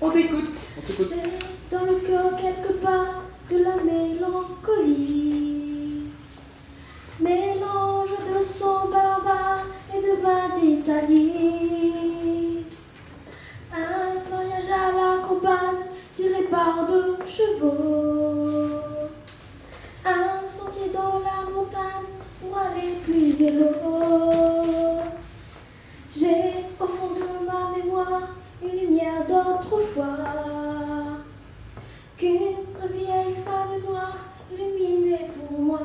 On t'écoute. On t'écoute. Dans le cœur quelque part de la mélancolie. Mélange de son barbare et de vin d'Italie. Un voyage à la campagne tiré par deux chevaux. Un sentier dans la montagne pour aller puiser l'eau. Lumière d'autrefois qu'une vieille femme noire illuminait pour moi.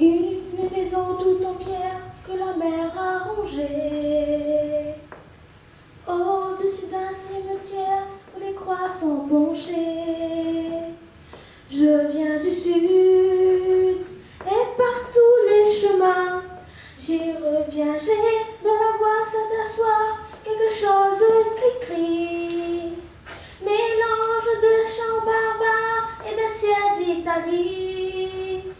Une maison toute en pierre que la mer a rongée. Au-dessus d'un cimetière où les croix sont penchées. Je viens du sud et par tous les chemins j'y reviens. J'ai dans la Des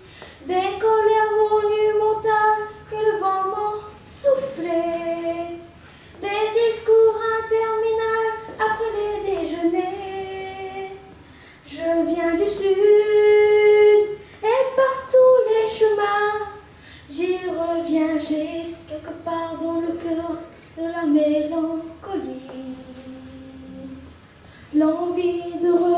colères monumentales que le vent m'en soufflait. Des discours interminables après les déjeuners. Je viens du sud et par tous les chemins j'y reviens. J'ai quelque part dans le cœur de la mélancolie. L'envie de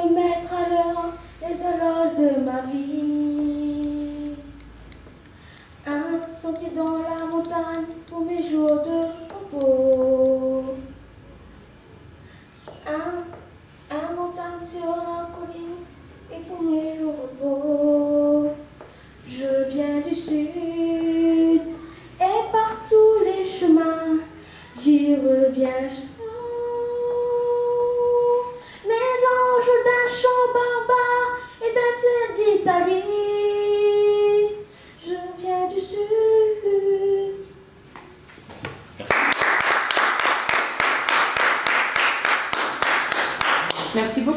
Dans la montagne pour mes jours de repos. Un, un montagne sur la colline et pour mes jours de repos. Je viens du sud et par tous les chemins j'y reviens. Mélange d'un chant barbare et d'un ciel d'Italie. Merci beaucoup.